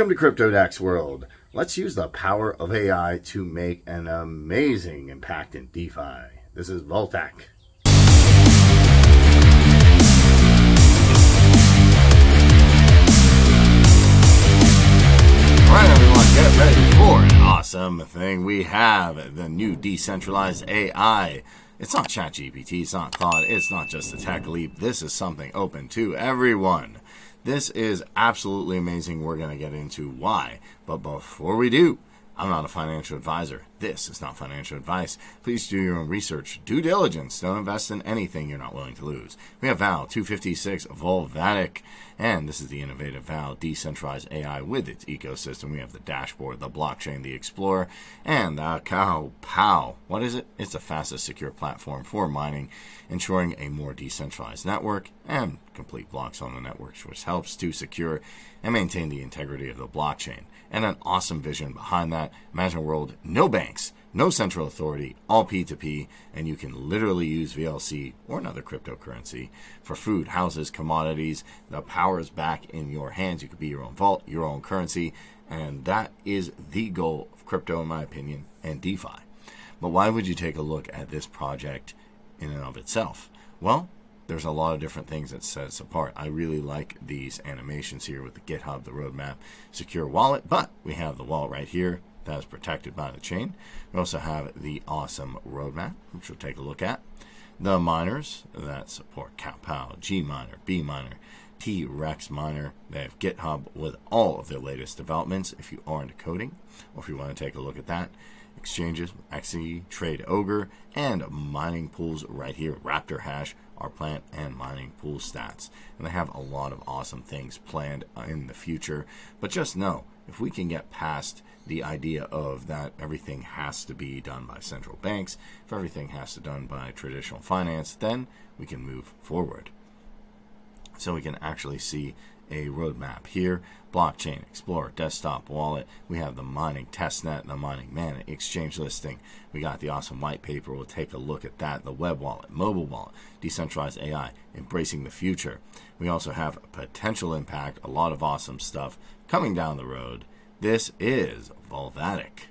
Welcome to CryptoDex World. Let's use the power of AI to make an amazing impact in DeFi. This is Vultaic. Alright everyone, get ready for an awesome thing. We have the new decentralized AI. It's not ChatGPT, it's not Claude, it's not just a tech leap. This is something open to everyone. This is absolutely amazing. We're going to get into why. But before we do, I'm not a financial advisor. This is not financial advice. Please do your own research. Due diligence. Don't invest in anything you're not willing to lose. We have Val 256 Vultaic, and this is the innovative Val decentralized AI with its ecosystem. We have the dashboard, the blockchain, the Explorer, and the KawPow. What is it? It's the fastest secure platform for mining, ensuring a more decentralized network and complete blocks on the networks, which helps to secure and maintain the integrity of the blockchain and an awesome vision behind that. Imagine a world, no banks, no central authority, all P2P, and you can literally use VLC or another cryptocurrency for food, houses, commodities. The power is back in your hands. You could be your own vault, your own currency, and that is the goal of crypto, in my opinion, and DeFi. But why would you take a look at this project in and of itself? Well, there's a lot of different things that set us apart. I really like these animations here with the GitHub, the roadmap, secure wallet, but we have the wallet right here that is protected by the chain. We also have the awesome roadmap, which we'll take a look at. The miners that support KawPow, G miner, B miner, T Rex miner. They have GitHub with all of their latest developments if you are into coding or if you want to take a look at that exchanges, XE, Trade Ogre, and mining pools right here, Raptor Hash, Rplant and mining pool stats. And they have a lot of awesome things planned uh, in the future. But just know, if we can get past the idea of that everything has to be done by central banks, if everything has to be done by traditional finance, then we can move forward. So we can actually see a roadmap here. Blockchain Explorer, desktop wallet. We have the mining testnet, the mining man exchange listing. We got the awesome white paper. We'll take a look at that. The web wallet, mobile wallet, decentralized AI, embracing the future. We also have potential impact, a lot of awesome stuff coming down the road. This is Vultaic.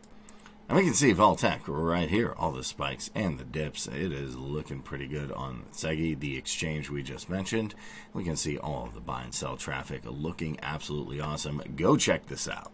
And we can see Vultaic right here, all the spikes and the dips. It is looking pretty good on Segi, the exchange we just mentioned. We can see all of the buy and sell traffic looking absolutely awesome. Go check this out.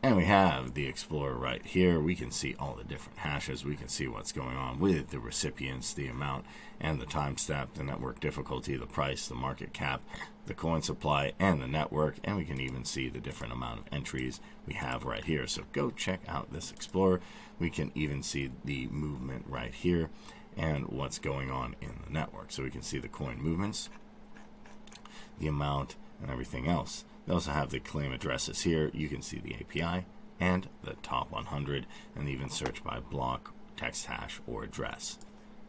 And we have the Explorer right here. We can see all the different hashes. We can see what's going on with the recipients, the amount, and the time step, the network difficulty, the price, the market cap, the coin supply, and the network. And we can even see the different amount of entries we have right here. So go check out this Explorer. We can even see the movement right here and what's going on in the network. So we can see the coin movements, the amount, and everything else. They also have the claim addresses here. You can see the API and the top 100 and even search by block, text hash, or address.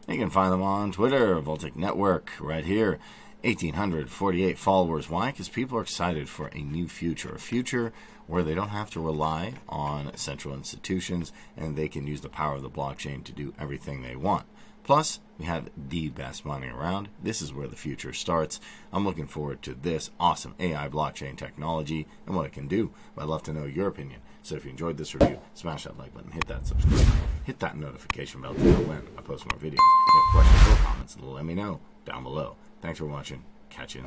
You can find them on Twitter, Vultaic Network, right here. 1,848 followers. Why? Because people are excited for a new future, a future where they don't have to rely on central institutions and they can use the power of the blockchain to do everything they want. Plus, we have the best mining around. This is where the future starts. I'm looking forward to this awesome AI blockchain technology and what it can do. But I'd love to know your opinion. So if you enjoyed this review, smash that like button, hit that subscribe, hit that notification bell to know when I post more videos. If you have questions or comments, let me know down below. Thanks for watching. Catch you.